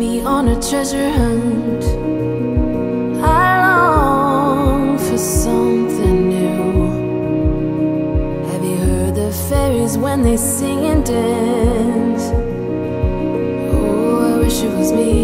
me on a treasure hunt. I long for something new. Have you heard the fairies when they sing and dance? Oh, I wish it was me.